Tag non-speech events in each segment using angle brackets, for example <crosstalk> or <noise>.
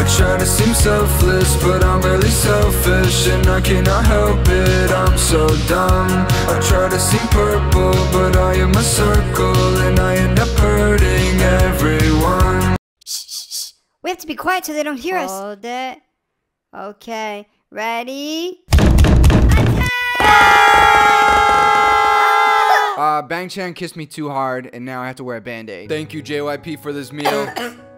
I try to seem selfless, but I'm really selfish And I cannot help it, I'm so dumb I try to seem purple, but I am a circle And I end up hurting everyone Shh, shh, shh. We have to be quiet so they don't hear us. Hold it. Okay, ready? Uh, Bang Chan kissed me too hard, and now I have to wear a band-aid. Thank you, JYP, for this meal. <coughs>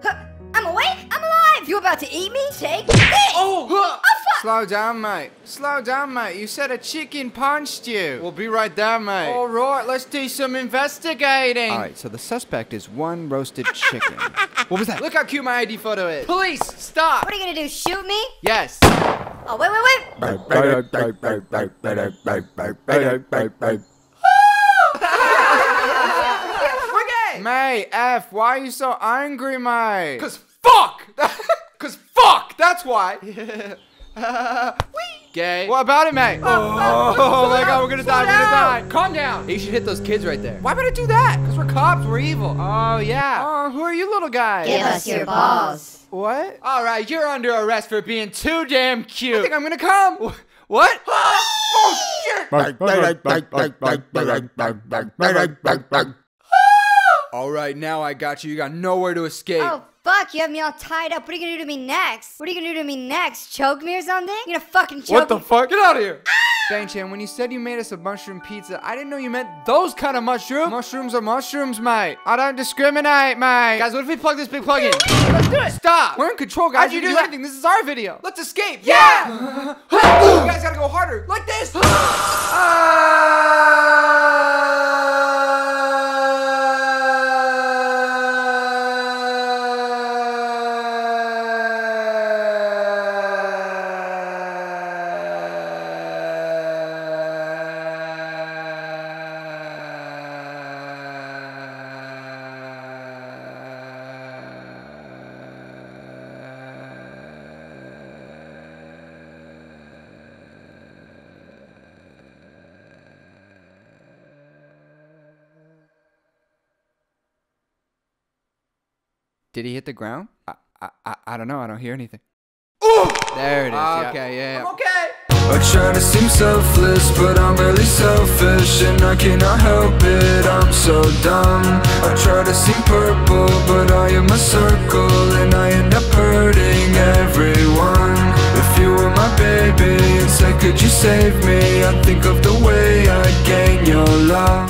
about to eat me? Take oh! this. oh, Slow down, mate. Slow down, mate. You said a chicken punched you. We'll be right there, mate. All right, let's do some investigating. All right, so the suspect is one roasted <laughs> chicken. what was that? Look how cute my ID photo is. Police, stop. What are you gonna do? Shoot me? Yes. Oh wait, wait, wait. <laughs> We're. May, F, why are you so angry, mate? Cause fuck. <laughs> Cause fuck. That's why. Gay. What about it, mate? Oh, my god, we're gonna die, we're gonna die. Calm down. You should hit those kids right there. Why would I do that? Because we're cops, we're evil. Oh, yeah. Oh, who are you little guys? Give us your balls. What? All right, you're under arrest for being too damn cute. I think I'm gonna come. What? oh, shit. All right, now I got you. You got nowhere to escape. Oh fuck! You have me all tied up. What are you gonna do to me next? What are you gonna do to me next? Choke me or something? You gonna fucking choke me. What the me? fuck? Get out of here! Ah! Bang Chan, when you said you made us a mushroom pizza, I didn't know you meant those kind of mushrooms. Mushrooms are mushrooms, mate. I don't discriminate, mate. Guys, what if we plug this big plug in? Let's do it. Stop. We're in control, guys. How'd you We can do that? anything. This is our video. Let's escape. Yeah. <laughs> you guys gotta go harder, like this. Did he hit the ground? I, I, I, I don't know. I don't hear anything. There it is. yeah. Okay, yeah, yeah. okay. I try to seem selfless, but I'm really selfish And I cannot help it, I'm so dumb I try to seem purple, but I am a circle And I end up hurting everyone If you were my baby and said could you save me I'd think of the way I'd gain your love